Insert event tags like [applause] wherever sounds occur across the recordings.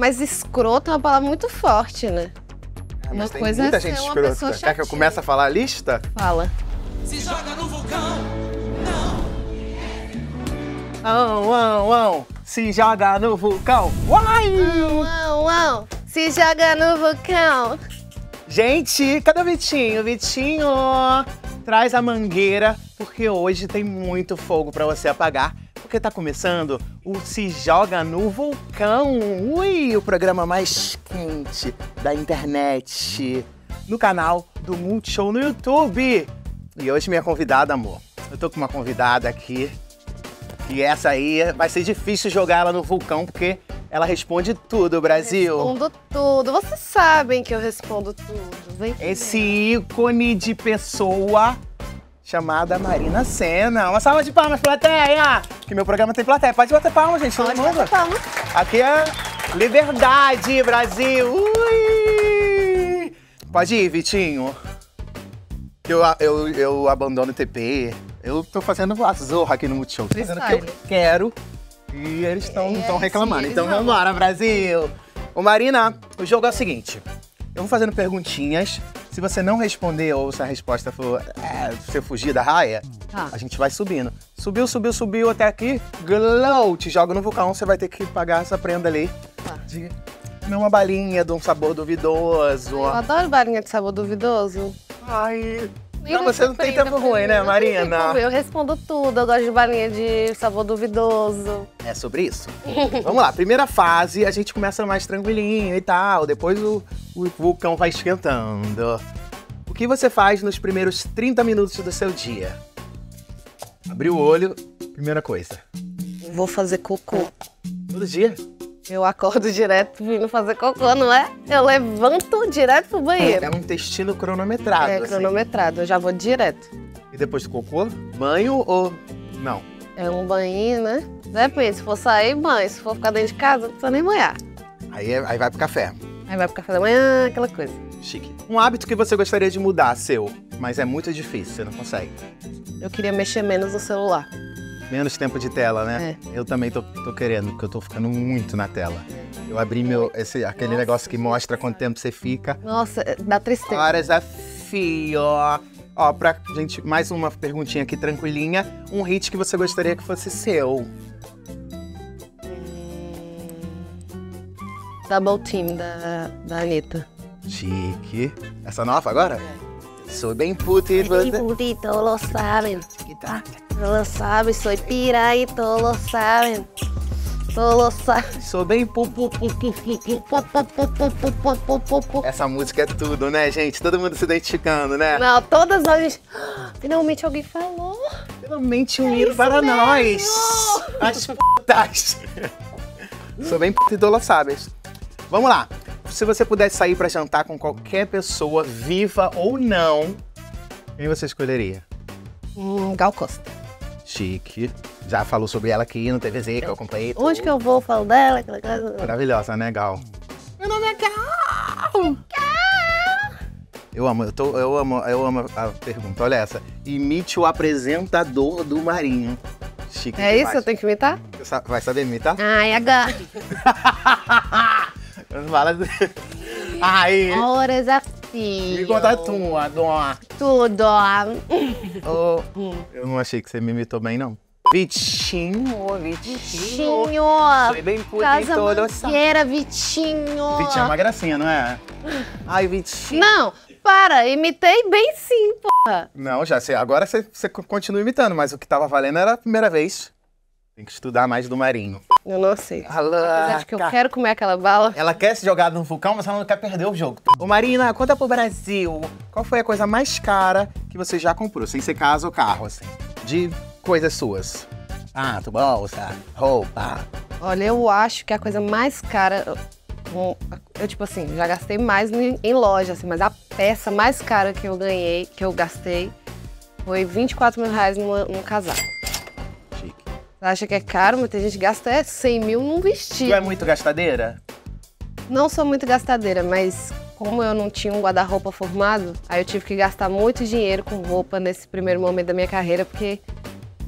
Mas escroto é uma palavra muito forte, né? Ah, Uma coisa é muita ser gente escrota. Quer que eu comece a falar a lista? Fala. Se joga no vulcão. Uau, uau, uau. Se joga no vulcão. Uai! Uau, uau. Se joga no vulcão. Gente, cadê o Vitinho? Vitinho, traz a mangueira, porque hoje tem muito fogo pra você apagar. Porque tá começando o Se Joga no Vulcão. Ui, o programa mais quente da internet. No canal do Multishow no YouTube. E hoje minha convidada, amor. Eu tô com uma convidada aqui. E essa aí vai ser difícil jogar ela no vulcão, porque ela responde tudo, Brasil. Respondo tudo. Vocês sabem que eu respondo tudo. Vem esse ícone de pessoa chamada Marina Senna. Uma salva de palmas, plateia! Que meu programa tem plateia. Pode bater palmas, gente. Todo Pode mundo. bater palma. Aqui é liberdade, Brasil. Ui! Pode ir, Vitinho. Eu, eu, eu abandono o TP. Eu tô fazendo a zorra aqui no Multishow. Tô fazendo o que eu quero. E eles estão É, reclamando. sim, então não. vambora, Brasil! Ô Marina, o jogo é o seguinte. Eu vou fazendo perguntinhas. Se você não responder ou se a resposta for é, você fugir da raia, Tá. a gente vai subindo. Subiu, subiu, subiu até aqui. Glow! Te joga no vulcão, você vai ter que pagar essa prenda ali. Tá. De comer uma balinha de um sabor duvidoso. Eu adoro balinha de sabor duvidoso. Ai. Não, você não tem tempo ruim, né, não tem tempo Marina? ruim. Eu respondo tudo. Eu gosto de balinha de sabor duvidoso. É sobre isso? [laughs] Vamos lá, primeira fase, a gente começa mais tranquilinho e tal. Depois o, o vulcão vai esquentando. O que você faz nos primeiros 30 minutos do seu dia? Abriu o olho, primeira coisa. Vou fazer cocô. Todo dia? Eu acordo direto vindo fazer cocô, não é? Eu levanto direto pro banheiro. É um intestino cronometrado. É assim. cronometrado, eu já vou direto. E depois do cocô, banho ou não? É um banho, né? Depende, se for sair, banho. Se for ficar dentro de casa, não precisa nem banhar. Aí, é- aí vai pro café. Aí vai pro café da manhã, aquela coisa. Chique. Um hábito que você gostaria de mudar, seu, mas é muito difícil, você não consegue. Eu queria mexer menos no celular. Menos tempo de tela, né? Eu também tô, tô querendo, porque eu tô ficando muito na tela. Eu abri meu, esse, aquele negócio que mostra quanto tempo você fica. Nossa, é- dá tristeza. Horas a fio. Ó, pra gente, mais uma perguntinha aqui tranquilinha. Um hit que você gostaria que fosse seu. Double Team da, da Anitta. Chique. Essa nova agora? Sou bem puto y bem puto todos lo. Tá? Todos lo saben, soy pira todos lo. Todos lo. Sou bem Essa música é tudo, né, gente? Todo mundo se identificando, né? Não, todas nós. Finalmente alguém falou. Finalmente um hino é para mesmo. nós. As putas. Sou bem puto e todos lo. Vamos lá. Se você pudesse sair pra jantar com qualquer pessoa, viva ou não, quem você escolheria? Hum, Gal Costa. Chique. Já falou sobre ela aqui no TVZ, que eu acompanhei. Onde que eu vou, falo dela, aquela coisa. Maravilhosa, né, Gal? Meu nome é Gal! Eu amo, eu, tô, eu amo, eu amo a pergunta. Olha essa. Imite o apresentador do Marinho. Chique É isso? demais. Eu tenho que imitar? Você Vai saber imitar? Ai, agora. [laughs] Fala. [laughs] Aí. Horas a Me conta a tua, dona. Tudo. Ô, Eu não achei que você me imitou bem, não. Vitinho, Vitinho. Vitinho. Foi bem Casa? Mangueira, Vitinho. Vitinho é uma gracinha, não é? Ai, Vitinho. Não, para, imitei bem sim, porra. Não, já sei. Agora você continua imitando, mas o que tava valendo era a primeira vez. Tem que estudar mais do Marinho. Eu não sei. Alá, Apesar de que eu quero comer aquela bala. Ela quer se jogar no vulcão, mas ela não quer perder o jogo. Ô Marina, conta pro Brasil. Qual foi a coisa mais cara que você já comprou, sem ser casa ou carro, assim? De coisas suas. Ah, tu bolsa, roupa. Olha, eu acho que a coisa mais cara. Eu, tipo assim, já gastei mais em, loja, assim, mas a peça mais cara que eu ganhei, que eu gastei, foi 24 mil reais num casaco. Você acha que é caro, mas tem gente gasta é 100 mil num Tu vestido. é muito gastadeira? Não sou muito gastadeira, mas como eu não tinha um guarda-roupa formado, aí eu tive que gastar muito dinheiro com roupa nesse primeiro momento da minha carreira, porque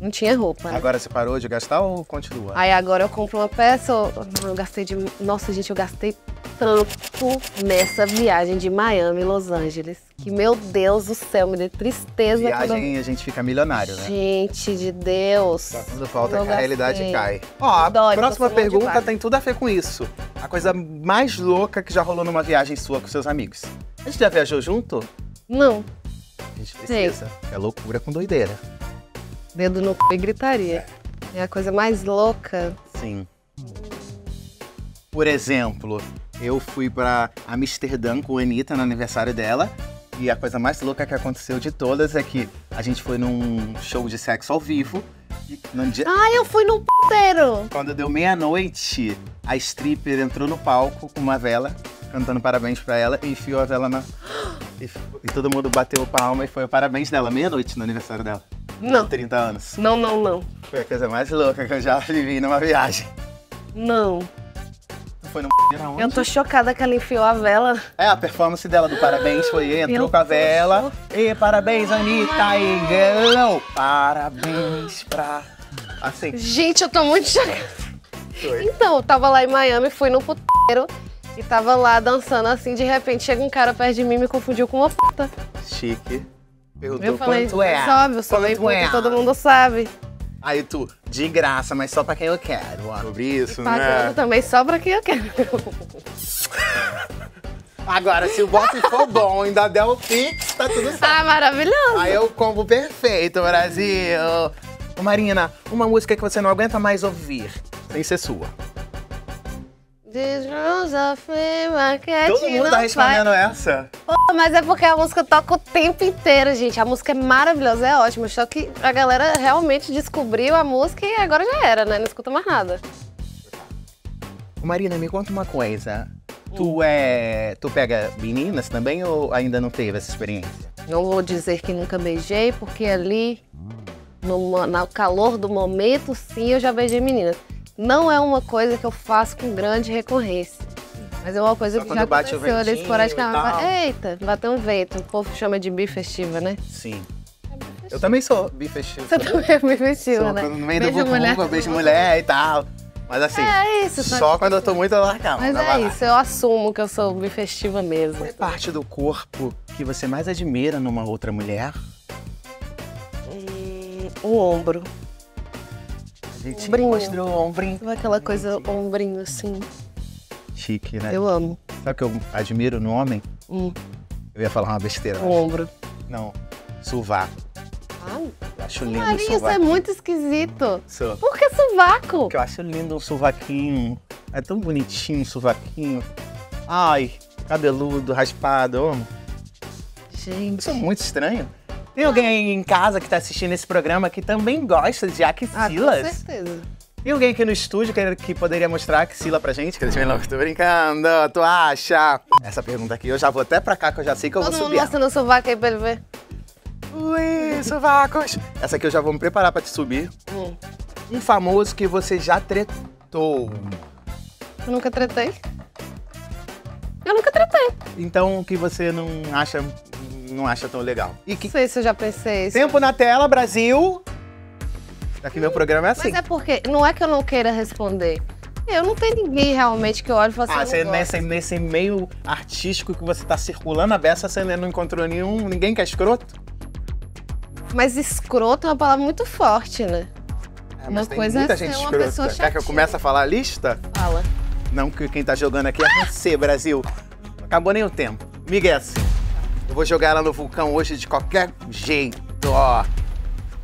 Não tinha roupa, né? Agora você parou de gastar ou continua? Aí agora eu compro uma peça, eu, eu gastei de. Nossa, gente, eu gastei tanto nessa viagem de Miami, Los Angeles. Que, meu Deus do céu, me deu tristeza eu- Viagem a gente fica milionário, né? Gente de Deus. Quando falta Eu que a realidade gastei. cai. Ó, a Dói, próxima pergunta tem tudo a ver com isso. A coisa mais louca que já rolou numa viagem sua com seus amigos. A gente já viajou junto? Não, A gente precisa. É loucura com doideira. dedo no c... e gritaria. É a coisa mais louca. Sim. Por exemplo, eu fui pra Amsterdã com a Anitta no aniversário dela. E a coisa mais louca que aconteceu de todas é que a gente foi num show de sexo ao vivo. Dia, Ai, eu fui no puteiro. Quando deu meia-noite, a stripper entrou no palco com uma vela, cantando parabéns pra ela, e enfiou a vela na. [gasps] E, e todo mundo bateu palma e foi o parabéns dela, meia-noite no aniversário dela. Não. De 30 anos. Não, não, não. Foi a coisa mais louca que eu já [laughs] vivi numa viagem. Não. Foi no? Eu tô chocada que ela enfiou a vela. É, a performance dela do parabéns foi entrou com a vela. E parabéns, Anitta e Galão. Parabéns pra. Assim. Gente, eu tô muito chocada. Foi. Então, eu tava lá em Miami, fui no puteiro e tava lá dançando assim, de repente chega um cara perto de mim e me confundiu com uma puta. Chique. Perguntou Eu falei, quanto é. sobe, eu sou bem Quanto é? puta, todo mundo sabe. Aí tu, de graça, mas só pra quem eu quero. ó. Sobre isso, Pagando né? também só pra quem eu quero. [laughs] Agora, se o bofe for bom, ainda der o pix, tá tudo certo. ah, maravilhoso. Aí é o combo perfeito, Brasil. Ô, Marina, uma música que você não aguenta mais ouvir, sem ser sua. This rose of I Todo mundo tá respondendo essa. Pô, mas é porque a música toca o tempo inteiro, gente. A música é maravilhosa, é ótima. Só que a galera realmente descobriu a música e agora já era, né? Não escuta mais nada. Marina, me conta uma coisa. Tu é. Tu pega meninas também ou ainda não teve essa experiência? Não vou dizer que nunca beijei, porque ali, no, no calor do momento, sim, eu já beijei meninas. Não é uma coisa que eu faço com grande recorrência. Mas é uma coisa Só que quando já aconteceu ali esporadicamente. tal. Eita, bateu um vento. O povo chama de bifestiva, né? Sim. Eu também sou bifestivo. Você também é bifestiva, Sou né? quando no meio do Beijo mulher. bumbum, beijo mulher e tal. Mas assim, É isso, só só quando eu tô muito largão. Mas é balada. isso, eu assumo que eu sou bifestiva mesmo. Qual é a parte do corpo que você mais admira numa outra mulher? Hum, o ombro. Gente Ombrinho. mostrou o ombrinho. Aquela coisa, ombrinho assim? Chique, né? Eu amo. Sabe o que eu admiro no homem? Hum, Eu ia falar uma besteira. o ombro. Não. Sovaco. Ah, Eu acho lindo o Maria, isso é muito esquisito. Sou. Por que sovaco? Porque eu acho lindo um sovaquinho. É tão bonitinho o sovaquinho. Ai, cabeludo, raspado. Eu amo. Gente. Isso é muito estranho. Tem alguém em casa que tá assistindo esse programa que também gosta de Ah, axilas? com certeza. Tem alguém aqui no estúdio que, que poderia mostrar a axila pra gente? Que eles não tô brincando, tu acha? Essa pergunta aqui, eu já vou até pra cá, que eu já sei que eu Todo vou mundo subir. ela. mostrando o sovaco aí pra ele ver. Ui, sovacos! Essa aqui eu já vou me preparar pra te subir. Hum. Um famoso que você já tretou. Eu nunca tretei. Eu nunca tretei. Então, que você não acha, não acha tão legal. E que Não sei se eu já pensei isso. tempo na tela, Brasil! Aqui meu programa é assim. Mas é porque, não é que eu não queira responder. Eu não tenho ninguém realmente que eu olhe e fale Ah, assim, você eu não gosto. nesse, nesse meio artístico que você tá circulando a beça, você não encontrou nenhum, ninguém que é escroto? Mas escroto é uma palavra muito forte, né? É, Uma tem coisa muita é gente ser uma escrota. pessoa Quer que eu chatinha. comece a falar a lista? Fala. Não, que quem tá jogando aqui é você, Brasil. Acabou nem o tempo. Miguel, eu vou jogar ela no vulcão hoje de qualquer jeito, ó.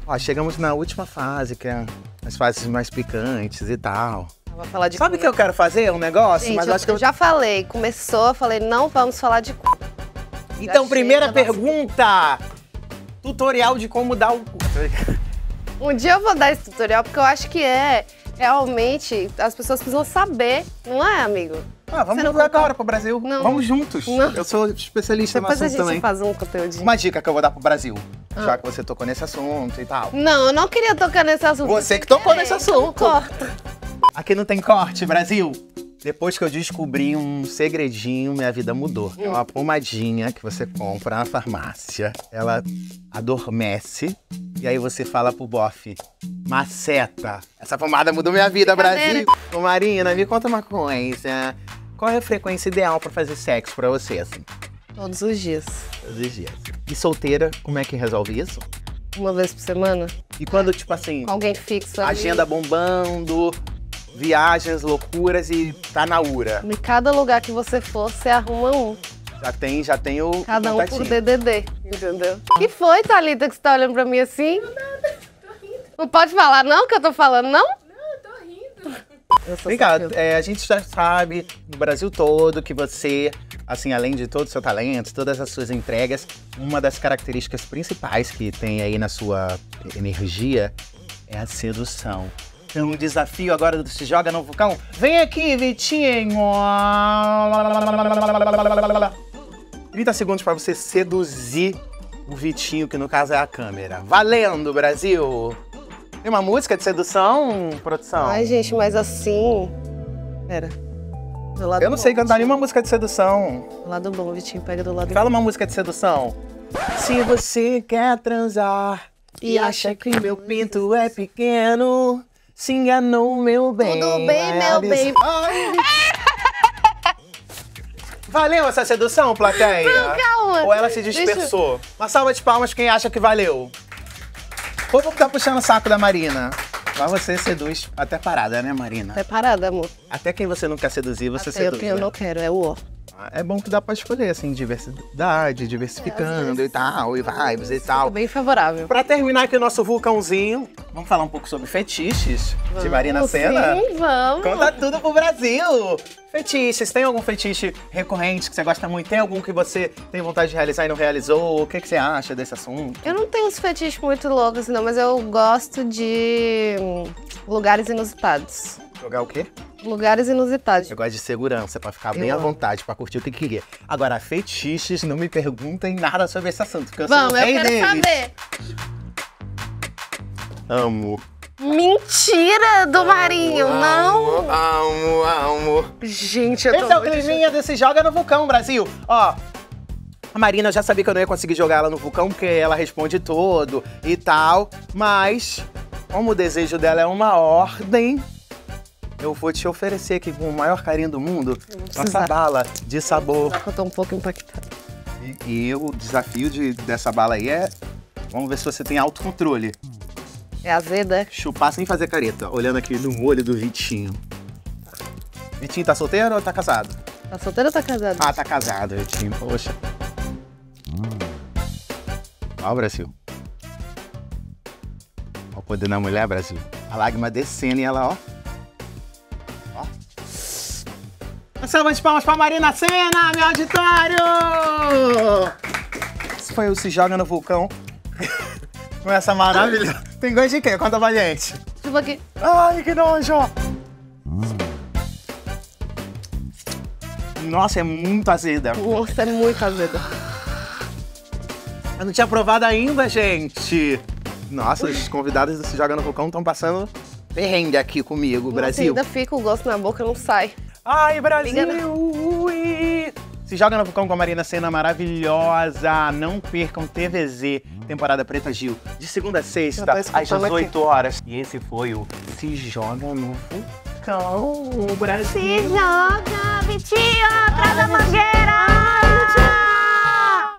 Ó, chegamos na última fase, que é as fases mais picantes e tal. Eu vou falar de Sabe o que eu quero fazer? Um negócio? Gente, mas eu, acho que eu... já falei. Começou, falei, não vamos falar de cu. Então, Já primeira chega, nossa. pergunta. Tutorial de como dar o cu. Um dia eu vou dar esse tutorial, porque eu acho que é realmente. As pessoas precisam saber, não é, amigo? Ah, vamos jogar agora pro Brasil. Não. Vamos juntos. Não. Eu sou especialista Depois no a assunto gente também. faz um conteúdinho. Uma dica que eu vou dar pro Brasil, Ah. já que você tocou nesse assunto e tal. Não, eu não queria tocar nesse assunto. Você que tocou nesse É, então assunto. Corta. Aqui não tem corte, Brasil. Depois que eu descobri um segredinho, minha vida mudou. É uma pomadinha que você compra na farmácia. Ela adormece. E aí você fala pro bofe, maceta. Essa pomada mudou minha vida, Brincadeira. Brasil. Ô Marina, me conta uma coisa. Qual é a frequência ideal pra fazer sexo pra você, assim? Todos os dias. Todos os dias. E solteira, como é que resolve isso? Uma vez por semana. E quando, tipo assim, Com alguém fixo ali. agenda bombando, viagens, loucuras e tá na ura. Em cada lugar que você for, você arruma um. Já tem, já tem o Cada um por. DDD, entendeu? que foi, Thalita, que você tá olhando pra mim assim? Não pode falar não que eu tô falando, não? Sofrida. é, a gente já sabe no Brasil todo que você, assim, além de todo o seu talento, todas as suas entregas, uma das características principais que tem aí na sua energia é a sedução. Então, o desafio agora do Se Joga no Vulcão. Vem aqui, Vitinho! 30 segundos pra você seduzir o Vitinho, que no caso é a câmera. Valendo, Brasil! Tem uma música de sedução, produção? Ai, gente, mas assim... Pera. Do lado Eu não sei bom. cantar nenhuma música de sedução. Do lado bom, Vitinho, pega do lado Fala uma música de sedução. Se você quer transar e acha que meu pinto é pequeno, se enganou, meu bem. Tudo bem, meu bem. Ai. Valeu essa sedução, plateia? calma. Ou ela se dispersou? Uma salva de palmas quem acha que valeu. Ou vou ficar puxando o saco da Marina. Mas você seduz até parada, né, Marina? Tá parada, amor. Até quem você não quer seduzir, você Até eu seduz. eu né? não quero, é o ó. É bom que dá pra escolher, assim, diversidade, diversificando e tal, e vibes e tal. Bem favorável. Pra terminar aqui o nosso vulcãozinho, vamos falar um pouco sobre fetiches de Marina Vamos, Senna? Sim, vamos. Conta tudo pro Brasil! Fetiches, tem algum fetiche recorrente que você gosta muito? Tem algum que você tem vontade de realizar e não realizou? O que, que você acha desse assunto? Eu não tenho uns fetiches muito loucos, não, mas eu gosto de lugares inusitados. Jogar o quê? Lugares inusitados. Eu gosto de segurança, pra ficar Eu bem à amo. vontade, pra curtir o que queria. Agora, fetiches, não me perguntem nada sobre esse assunto, porque eu Vamos, sou o eu rei quero deles. saber. Amo. Mentira do Marinho, não. Amo, amo, amo. Gente, eu tô Esse é o climinha desse Joga no Vulcão, Brasil. Ó, a Marina eu já sabia que eu não ia conseguir jogar ela no Vulcão, porque ela responde todo e tal. Mas, como o desejo dela é uma ordem, eu vou te oferecer aqui com o maior carinho do mundo precisar. bala de sabor. Eu tô um pouco impactada. E, e o desafio de- dessa bala aí é. Vamos ver se você tem autocontrole. É azeda? é? Chupar sem fazer careta, olhando aqui no olho do Vitinho. Vitinho tá solteiro ou tá casado? Tá solteiro ou tá casado? Ah, tá casado, Vitinho, poxa. Ó, Brasil. Ó o poder da mulher, Brasil. A lágrima descendo e ela. Ó. salva de palmas pra Marina Senna, meu auditório! Esse foi o Se Joga no Vulcão. [laughs] Com essa maravilha. Tem gosto de quê? Conta pra gente. Tipo aqui. Ai, que nojo! Nossa, é muito azeda. Nossa, é muito azeda. Eu não tinha provado ainda, gente. Nossa, os convidados do Se Joga no Vulcão estão passando perrengue aqui comigo, Nossa, Brasil. ainda fica o gosto na boca, não sai. Ai, Brasil! Ui! Se Joga no Vulcão com a Marina Senna maravilhosa. Não percam TVZ, temporada Preta Gil, de segunda a sexta, às escutando 18 horas. E esse foi o Se Joga no Vulcão, Brasil. joga, Vitinho, atrás da mangueira!